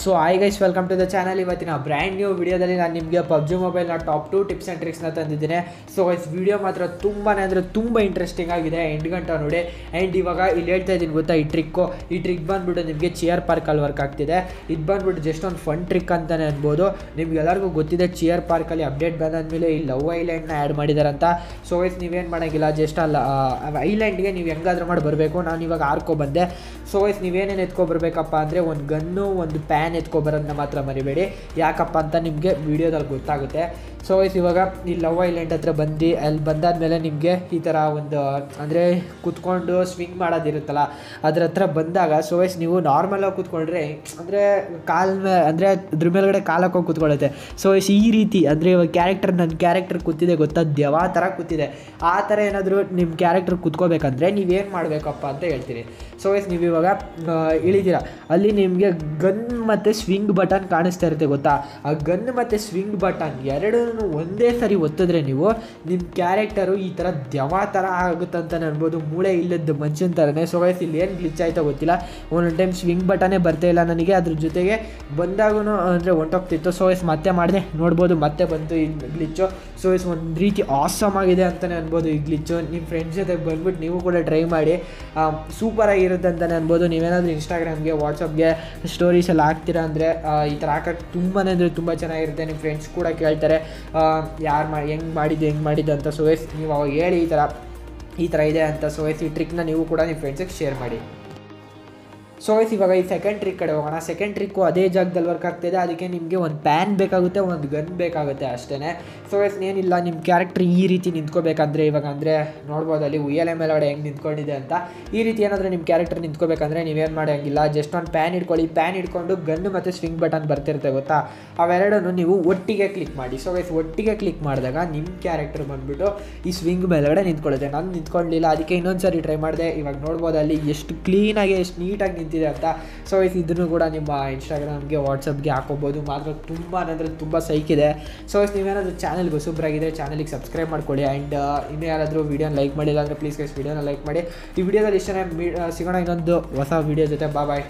So hi guys welcome to the channel ಇವತ್ತಿನ brand new ವಿಡಿಯೋದಲ್ಲಿ ನಾನು ನಿಮಗೆ ಪಬ್ಜಿ ಮೊಬೈಲ್ನ ಟಾಪ್ ಟು ಟಿಪ್ಸ್ ಆ್ಯಂಡ್ ಟ್ರಿಕ್ಸ್ನ ತಂದಿದ್ದೀನಿ. ಸೊ ಗೈಸ್ ವಿಡಿಯೋ ಮಾತ್ರ ತುಂಬಾ ಅಂದರೆ ತುಂಬ ಇಂಟ್ರೆಸ್ಟಿಂಗ್ ಆಗಿದೆ. ಎಂಟು ಗಂಟೆ ನೋಡಿ. ಆ್ಯಂಡ್ ಇವಾಗ ಇಲ್ಲಿ ಹೇಳ್ತಾ ಇದ್ದೀನಿ ಗೊತ್ತಾ ಈ ಟ್ರಿಕ್ಕು ಈ ಟ್ರಿಕ್ ಬಂದ್ಬಿಟ್ಟು ನಿಮಗೆ ಚಿಯರ್ ಪಾರ್ಕಲ್ಲಿ ವರ್ಕ್ ಆಗ್ತಿದೆ. ಇದು ಬಂದ್ಬಿಟ್ಟು ಜಸ್ಟ್ ಒಂದು ಫನ್ ಟ್ರಿಕ್ ಅಂತಲೇ ಅನ್ಬೋದು. ನಿಮ್ಗೆಲ್ಲರಿಗೂ ಗೊತ್ತಿದೆ ಚಿಯರ್ ಪಾರ್ಕಲ್ಲಿ ಅಪ್ಡೇಟ್ ಬಂದಾದ್ಮೇಲೆ ಈ ಲವ್ ಐಲ್ಯಾಂಡ್ನ ಆ್ಯಡ್ ಮಾಡಿದಾರಂತ. ಸೊ ಗೈಸ್ ನೀವೇನು ಮಾಡೋಂಗಿಲ್ಲ ಜಸ್ಟ್ ಅಲ್ಲ ಐಲ್ಯಾಂಡ್ಗೆ ನೀವು ಹೆಂಗಾದ್ರೂ ಮಾಡಿ ಬರಬೇಕು. ನಾನು ಇವಾಗ ಆರ್ಕೊ ಬಂದೆ. ಸೊ ಗೈಸ್ ನೀವೇನೇನು ಎತ್ಕೊಬರ್ಬೇಕಪ್ಪ ಅಂದರೆ ಒಂದು ಗನ್ನು, ಒಂದು ಪ್ಯಾನ್ ಎತ್ಕೊಬರೋದನ್ನ ಮಾತ್ರ ಮರಿಬೇಡಿ. ಯಾಕಪ್ಪ ಅಂತ ನಿಮಗೆ ವೀಡಿಯೋದಲ್ಲಿ ಗೊತ್ತಾಗುತ್ತೆ. ಸೊ ಗೈಸ್ ಇವಾಗ ಈ ಲವ್ ಐಲ್ಯಾಂಡ್ ಹತ್ರ ಬಂದು, ಅಲ್ಲಿ ಬಂದಾದ್ಮೇಲೆ ನಿಮಗೆ ಈ ಥರ ಒಂದು, ಅಂದರೆ ಕೂತ್ಕೊಂಡು ಸ್ವಿಂಗ್ ಮಾಡೋದಿರುತ್ತಲ್ಲ, ಅದ್ರ ಹತ್ರ ಬಂದಾಗ ಸೊ ಗೈಸ್ ನೀವು ನಾರ್ಮಲಾಗಿ ಕೂತ್ಕೊಂಡ್ರೆ, ಅಂದರೆ ಕಾಲ್ ಮೇ, ಅಂದರೆ ಅದ್ರ ಮೇಲ್ಗಡೆ ಕಾಲು ಹಾಕೊಂಡು ಕೂತ್ಕೊಳ್ಳುತ್ತೆ. ಸೊ ಗೈಸ್ ಈ ರೀತಿ, ಅಂದರೆ ಇವಾಗ ಕ್ಯಾರೆಕ್ಟರ್ ನನ್ನ ಕ್ಯಾರೆಕ್ಟರ್ ಕೂತಿದೆ ಗೊತ್ತಾ? ಯಾವ ಥರ ಕೂತಿದೆ. ಆ ಥರ ಏನಾದರೂ ನಿಮ್ಮ ಕ್ಯಾರೆಕ್ಟರ್ ಕೂತ್ಕೋಬೇಕಂದ್ರೆ ನೀವೇನು ಮಾಡಬೇಕಪ್ಪ ಅಂತ ಹೇಳ್ತೀನಿ ಸೊ ಗೈಸ್ ನೀವು ಇವಾಗ ಇಳಿದಿರ. ಅಲ್ಲಿ ನಿಮಗೆ ಗನ್ ಮತ್ತು ಸ್ವಿಂಗ್ ಬಟನ್ ಕಾಣಿಸ್ತಾ ಇರುತ್ತೆ ಗೊತ್ತಾ? ಆ ಗನ್ ಮತ್ತು ಸ್ವಿಂಗ್ ಬಟನ್ ಎರಡೂ ಒಂದೇ ಸರಿ ಒತ್ತಿದ್ರೆ ನೀವು ನಿಮ್ಮ ಕ್ಯಾರೆಕ್ಟರು ಈ ಥರ ದೆವ ಥರ ಆಗುತ್ತಂತ ಅನ್ಬೋದು. ಮೂಳೆ ಇಲ್ಲದ ಮನುಷ್ಯನ ಥರನೇ ಸೊ ಗೈಸ್ ಇಲ್ಲಿ ಏನು ಗ್ಲಿಚ್ ಆಯ್ತಾ ಗೊತ್ತಿಲ್ಲ. ಒಂದೊಂದು ಟೈಮ್ ಸ್ವಿಂಗ್ ಬಟನೇ ಬರ್ತಾ ಇಲ್ಲ ನನಗೆ. ಅದ್ರ ಜೊತೆಗೆ ಬಂದಾಗೂ ಅಂದರೆ ಹೊಂಟೋಗ್ತಿತ್ತು ಸೊ ಎಸ್ ಮತ್ತೆ ಮಾಡಿದೆ. ನೋಡ್ಬೋದು ಮತ್ತೆ ಬಂತು ಈ ಗ್ಲಿಚ್ಚು ಸೊ ಗೈಸ್ ಒಂದು ರೀತಿ ಆಸಮ್ ಆಗಿದೆ ಅಂತಲೇ ಅನ್ಬೋದು ಈ ಗ್ಲಿಚ್ಚು ನಿಮ್ಮ ಫ್ರೆಂಡ್ಸ್ ಜೊತೆ ಬಂದ್ಬಿಟ್ಟು ನೀವು ಕೂಡ ಟ್ರೈ ಮಾಡಿ. ಸೂಪರ್ ಆಗಿರುತ್ತೆ ಅಂತಲೇ ಅನ್ಬೋದು. ನೀವೇನಾದರೂ ಇನ್ಸ್ಟಾಗ್ರಾಮ್ಗೆ ವಾಟ್ಸಪ್ಗೆ ಸ್ಟೋರೀಸ್ ಎಲ್ಲ ಹಾಕ್ತೀರಾ ಅಂದರೆ ಈ ಥರ ಹಾಕೋಕ್ಕೆ ತುಂಬಾ ಅಂದರೆ ತುಂಬ ಚೆನ್ನಾಗಿರುತ್ತೆ. ನಿಮ್ಮ ಫ್ರೆಂಡ್ಸ್ ಕೂಡ ಕೇಳ್ತಾರೆ ಯಾರು ಮಾ, ಹೆಂಗೆ ಮಾಡಿದ್ದು ಹೆಂಗೆ ಮಾಡಿದ್ದು ಅಂತ. ಸೊ ಎಸ್ ನೀವು ಅವಾಗ ಹೇಳಿ ಈ ಥರ ಈ ಥರ ಇದೆ ಅಂತ. ಸೊ ಎಸ್ ಈ ಟ್ರಿಕ್ನ ನೀವು ಕೂಡ ನಿಮ್ಮ ಫ್ರೆಂಡ್ಸಿಗೆ ಶೇರ್ ಮಾಡಿ. ಸೊ ಗೈಸ್ ಇವಾಗ ಈ ಸೆಕೆಂಡ್ ಟ್ರಿಕ್ ಕಡೆ ಹೋಗೋಣ. ಸೆಕೆಂಡ್ ಟ್ರಿಕ್ಕು ಅದೇ ಜಾಗದಲ್ಲಿ ವರ್ಕ್ ಆಗ್ತಿದೆ. ಅದಕ್ಕೆ ನಿಮಗೆ ಒಂದು ಪ್ಯಾನ್ ಬೇಕಾಗುತ್ತೆ, ಒಂದು ಗನ್ ಬೇಕಾಗುತ್ತೆ ಅಷ್ಟೇ ಸೊ ಗೈಸ್ ಏನಿಲ್ಲ ನಿಮ್ಮ ಕ್ಯಾರೆಕ್ಟ್ರ್ ಈ ರೀತಿ ನಿಂತ್ಕೋಬೇಕಂದ್ರೆ, ಇವಾಗ ಅಂದರೆ ನೋಡ್ಬೋದು ಅಲ್ಲಿ ಉಯ್ಯಲೆ ಮೇಲಗಡೆ ಹೆಂಗೆ ನಿಂತ್ಕೊಂಡಿದೆ ಅಂತ. ಈ ರೀತಿ ಏನಾದರೂ ನಿಮ್ಮ ಕ್ಯಾರೆಕ್ಟರ್ ನಿಂತ್ಕೋಬೇಕಂದ್ರೆ ನೀವೇನು ಮಾಡೋಂಗಿಲ್ಲ ಜಸ್ಟ್ ಒಂದು ಪ್ಯಾನ್ ಇಟ್ಕೊಳ್ಳಿ ಪ್ಯಾನ್ ಇಟ್ಕೊಂಡು ಗನ್ ಮತ್ತು ಸ್ವಿಂಗ್ ಬಟನ್ ಬರ್ತಿರುತ್ತೆ, ಗೊತ್ತಾ? ಅವೆರಡನ್ನು ನೀವು ಒಟ್ಟಿಗೆ ಕ್ಲಿಕ್ ಮಾಡಿ. ಸೊ ಗೈಸ್ ಒಟ್ಟಿಗೆ ಕ್ಲಿಕ್ ಮಾಡಿದಾಗ ನಿಮ್ಮ ಕ್ಯಾರೆಕ್ಟರ್ ಬಂದುಬಿಟ್ಟು ಈ ಸ್ವಿಂಗ್ ಮೇಲಗಡೆ ನಿಂತ್ಕೊಳ್ಳುತ್ತೆ. ನಾನು ನಿಂತ್ಕೊಳ್ಳಿಲ್ಲ ಅದಕ್ಕೆ ಇನ್ನೊಂದು ಸರಿ ಟ್ರೈ ಮಾಡಿದೆ. ಇವಾಗ ನೋಡ್ಬೋದು ಅಲ್ಲಿ ಎಷ್ಟು ಕ್ಲೀನಾಗಿ ಎಷ್ಟು ನೀಟಾಗಿ ನಿಂತಿದೆ ಅಂತ. ಸೊ ಗೈಸ್ ಇದನ್ನು ಕೂಡ ನಿಮ್ಮ ಇನ್ಸ್ಟಾಗ್ರಾಮ್ಗೆ ವಾಟ್ಸಪ್ಗೆ ಹಾಕೋಬೋದು. ಮಾತ್ರ ತುಂಬ ಅಂದರೆ ತುಂಬ ಸೈಕಿದೆ ಸೊ ಇಸ್ ನೀವೇನಾದರೂ ಚಾನಲ್ಗೆ ಹೊಸಬ್ರಾಗಿದ್ದರೆ ಚಾನಲಿಗೆ ಸಬ್ಸ್ಕ್ರೈಬ್ ಮಾಡ್ಕೊಳ್ಳಿ. ಆ್ಯಂಡ್ ಇನ್ನೂ ಯಾರಾದರೂ ವೀಡಿಯೋನ ಲೈಕ್ ಮಾಡಿಲ್ಲ ಅಂದರೆ ಪ್ಲೀಸ್ ಗೈಸ್ ವೀಡಿಯೋನ ಲೈಕ್ ಮಾಡಿ. ಈ ವಿಡಿಯೋದಲ್ಲಿ ಇಷ್ಟೇ ಮೀ ಸಿಗೋಣ ಇನ್ನೊಂದು ಹೊಸ ವೀಡಿಯೋ ಜೊತೆ. ಬಾ ಬಾಯ್